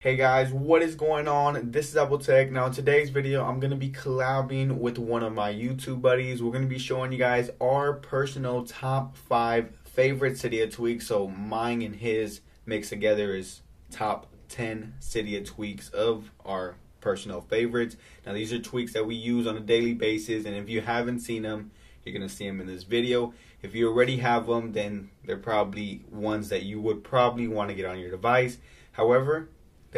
Hey guys, what is going on? This is Apple Tech. Now in today's video, I'm going to be collabing with one of my YouTube buddies. We're going to be showing you guys our personal top 5 favorite Cydia tweaks. So mine and his mixed together is top 10 Cydia tweaks of our personal favorites. Now these are tweaks that we use on a daily basis and if you haven't seen them, you're going to see them in this video. If you already have them, then they're probably ones that you would probably want to get on your device. However,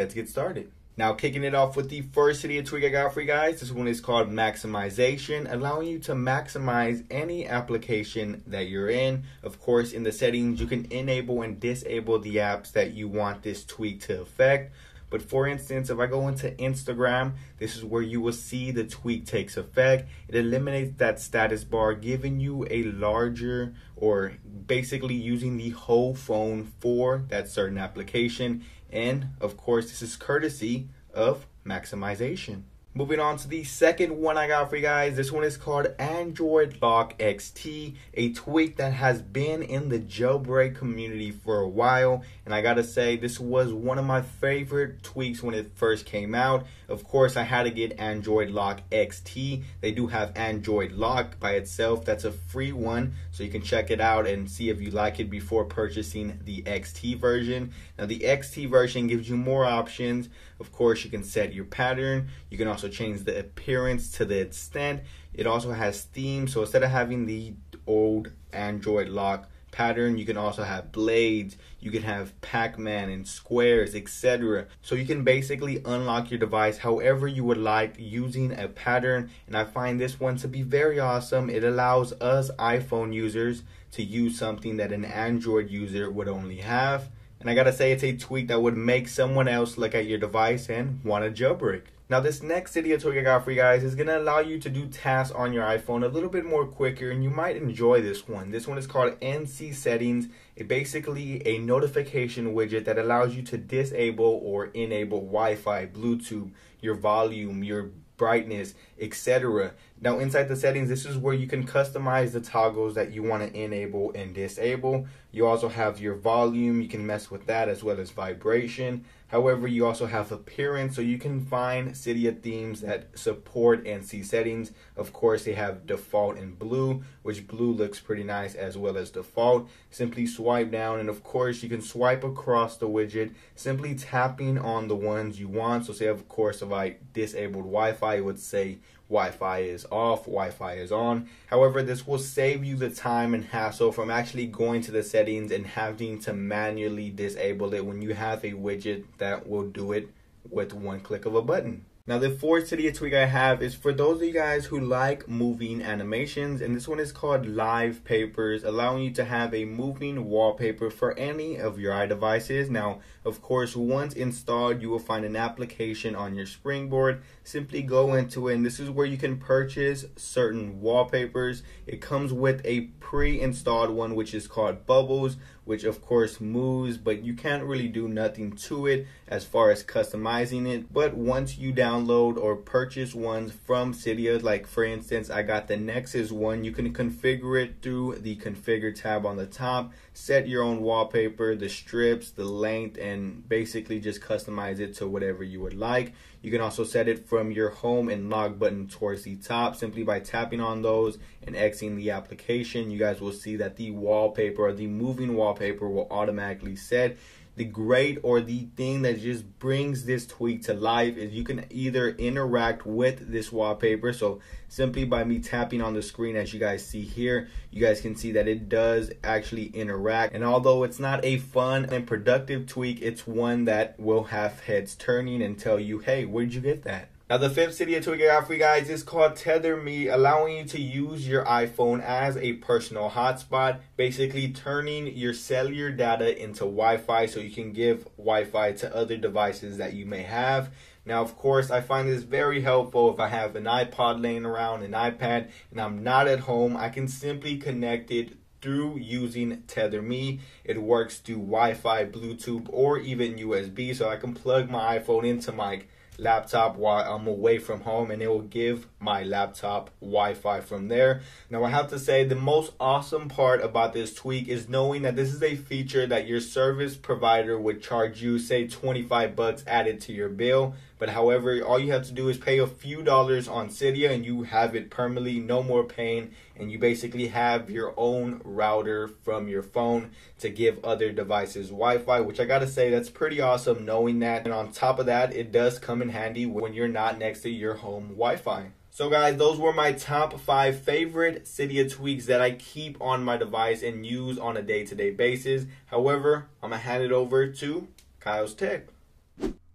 let's get started. Now, kicking it off with the first Cydia tweak I got for you guys. This one is called Maximization, allowing you to maximize any application that you're in. Of course, in the settings, you can enable and disable the apps that you want this tweak to affect. But for instance, if I go into Instagram, this is where you will see the tweak takes effect. It eliminates that status bar, giving you a larger or basically using the whole phone for that certain application. And of course, this is courtesy of maximization. Moving on to the second one I got for you guys. This one is called Android Lock XT, a tweak that has been in the jailbreak community for a while. And I gotta say, this was one of my favorite tweaks when it first came out. Of course, I had to get Android Lock XT. They do have Android Lock by itself. That's a free one, so you can check it out and see if you like it before purchasing the XT version. Now, the XT version gives you more options. Of course, you can set your pattern. You can also change the appearance to the extent. It also has themes, so instead of having the old Android Lock pattern. You can also have blades, you can have Pac-Man and squares, etc. So you can basically unlock your device however you would like using a pattern. And I find this one to be very awesome. It allows us iPhone users to use something that an Android user would only have. And I gotta say, it's a tweak that would make someone else look at your device and want to jailbreak. Now this next video tweak I got for you guys is going to allow you to do tasks on your iPhone a little bit more quicker and you might enjoy this one. This one is called NC Settings. It basically a notification widget that allows you to disable or enable Wi-Fi, Bluetooth, your volume, your brightness, etc. Now inside the settings, this is where you can customize the toggles that you want to enable and disable. You also have your volume, you can mess with that as well as vibration. However, you also have appearance, so you can find Cydia themes that support NC settings. Of course, they have default in blue, which blue looks pretty nice as well as default. Simply swipe down, and of course, you can swipe across the widget, simply tapping on the ones you want. So say, of course, if I disabled Wi-Fi, it would say Wi-Fi is off, Wi-Fi is on. However, this will save you the time and hassle from actually going to the settings and having to manually disable it when you have a widget that will do it with one click of a button. Now the fourth Cydia tweak I have is for those of you guys who like moving animations and this one is called Live Papers allowing you to have a moving wallpaper for any of your iDevices. Now of course once installed you will find an application on your springboard. Simply go into it and this is where you can purchase certain wallpapers. It comes with a pre-installed one which is called Bubbles which of course moves, but you can't really do nothing to it as far as customizing it. But once you download or purchase ones from Cydia, like for instance, I got the Nexus one, you can configure it through the configure tab on the top, set your own wallpaper, the strips, the length, and basically just customize it to whatever you would like. You can also set it from your home and log button towards the top simply by tapping on those and exiting the application. You guys will see that the wallpaper or the moving wallpaper will automatically set the great or the thing that just brings this tweak to life is you can either interact with this wallpaper. So simply by me tapping on the screen as you guys see here you guys can see that it does actually interact. And although it's not a fun and productive tweak it's one that will have heads turning and tell you hey where'd you get that now the fifth Cydia tweak I got for you guys is called Tether Me, allowing you to use your iPhone as a personal hotspot, basically turning your cellular data into Wi-Fi so you can give Wi-Fi to other devices that you may have. Now, of course, I find this very helpful if I have an iPod laying around, an iPad, and I'm not at home. I can simply connect it through using Tether Me. It works through Wi-Fi, Bluetooth, or even USB, so I can plug my iPhone into my laptop while I'm away from home and it will give my laptop Wi-Fi from there. Now I have to say the most awesome part about this tweak is knowing that this is a feature that your service provider would charge you say 25 bucks added to your bill. But however, all you have to do is pay a few dollars on Cydia and you have it permanently, no more pain. and you basically have your own router from your phone to give other devices Wi-Fi, which I gotta say that's pretty awesome knowing that. And on top of that, it does come in handy when you're not next to your home Wi-Fi. So guys, those were my top five favorite Cydia tweaks that I keep on my device and use on a day-to-day basis. However, I'm gonna hand it over to Kyle's Tech.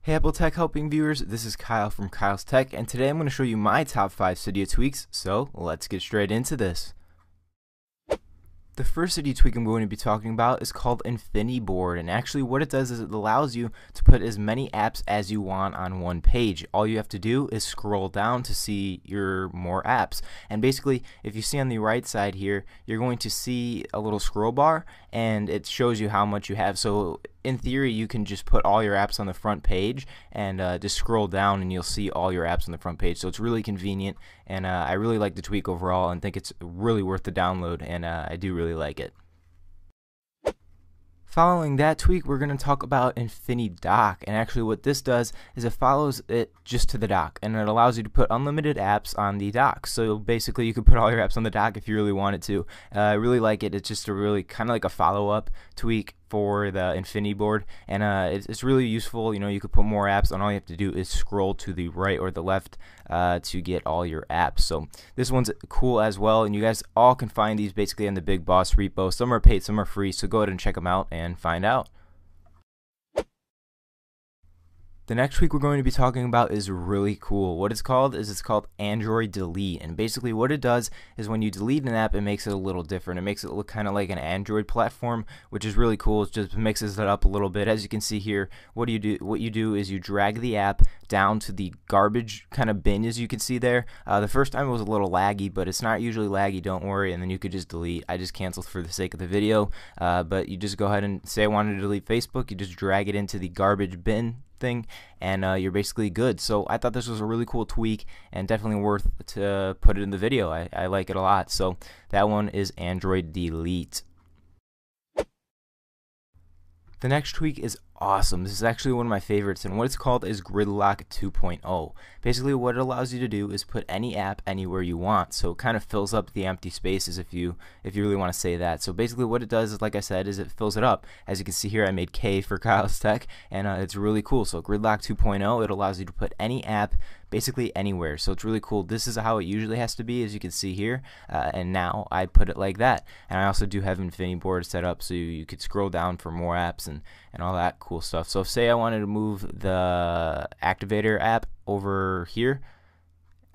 Hey Apple Tech Helping viewers, this is Kyle from Kyle's Tech, and today I'm going to show you my top 5 Cydia tweaks, so let's get straight into this. The first Cydia tweak I'm going to be talking about is called Infiniboard, and actually what it does is it allows you to put as many apps as you want on one page. All you have to do is scroll down to see your more apps. And basically, if you see on the right side here, you're going to see a little scroll bar, and it shows you how much you have. So in theory, you can just put all your apps on the front page and uh, just scroll down and you'll see all your apps on the front page. So it's really convenient, and uh, I really like the tweak overall and think it's really worth the download, and uh, I do really like it. Following that tweak, we're going to talk about Infinidock, and actually what this does is it follows it just to the dock, and it allows you to put unlimited apps on the dock. So basically, you can put all your apps on the dock if you really wanted to. Uh, I really like it. It's just a really kind of like a follow-up tweak for the Infiniboard, and uh, it's, it's, really useful. You know, you could put more apps, and all you have to do is scroll to the right or the left uh, to get all your apps. So this one's cool as well, and you guys all can find these basically on the Big Boss repo. Some are paid, some are free. So go ahead and check them out and find out. The next tweak we're going to be talking about is really cool. What it's called is it's called Android Delete. And basically what it does is when you delete an app, it makes it a little different. It makes it look kind of like an Android platform, which is really cool. It just mixes it up a little bit. As you can see here, what do you do? What you do is you drag the app down to the garbage kind of bin as you can see there. Uh, the first time it was a little laggy, but it's not usually laggy, don't worry. And then you could just delete. I just canceled for the sake of the video. Uh, but you just go ahead and say I wanted to delete Facebook. You just drag it into the garbage bin thing and uh, you're basically good. So I thought this was a really cool tweak and definitely worth to put it in the video. I, I like it a lot. So that one is Android delete. The next tweak is awesome. This is actually one of my favorites, and what it's called is Gridlock 2.0. Basically, what it allows you to do is put any app anywhere you want. So it kind of fills up the empty spaces if you if you really want to say that. So basically, what it does is, like I said, is it fills it up. As you can see here, I made K for Kyle's Tech, and uh, it's really cool. So Gridlock 2.0, it allows you to put any app basically anywhere. So it's really cool. This is how it usually has to be, as you can see here. Uh, and now I put it like that. And I also do have Infiniboard set up so you, you could scroll down for more apps and and all that cool stuff. So if say I wanted to move the activator app over here,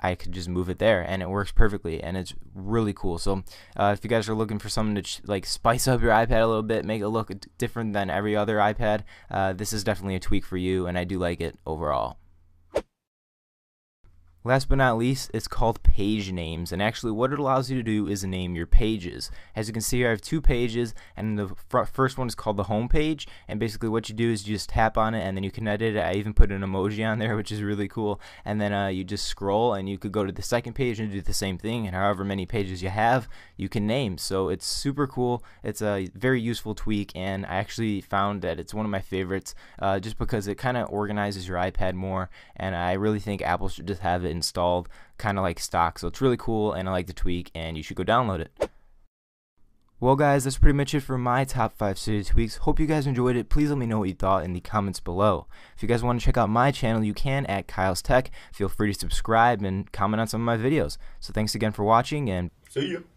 I could just move it there and it works perfectly and it's really cool. So uh, if you guys are looking for something to like spice up your iPad a little bit, make it look different than every other iPad, uh, this is definitely a tweak for you and I do like it overall. Last but not least, it's called page names, and actually what it allows you to do is name your pages. As you can see here, I have two pages, and the first one is called the home page, and basically what you do is you just tap on it, and then you can edit it. I even put an emoji on there, which is really cool, and then uh, you just scroll, and you could go to the second page and do the same thing, and however many pages you have, you can name. So it's super cool. It's a very useful tweak, and I actually found that it's one of my favorites, uh, just because it kind of organizes your iPad more, and I really think Apple should just have it installed kind of like stock. So it's really cool and I like the tweak and you should go download it. Well guys, that's pretty much it for my top 5 Cydia tweaks. Hope you guys enjoyed it. Please let me know what you thought in the comments below. If you guys want to check out my channel, you can at Kyle's Tech. Feel free to subscribe and comment on some of my videos. So thanks again for watching and see you.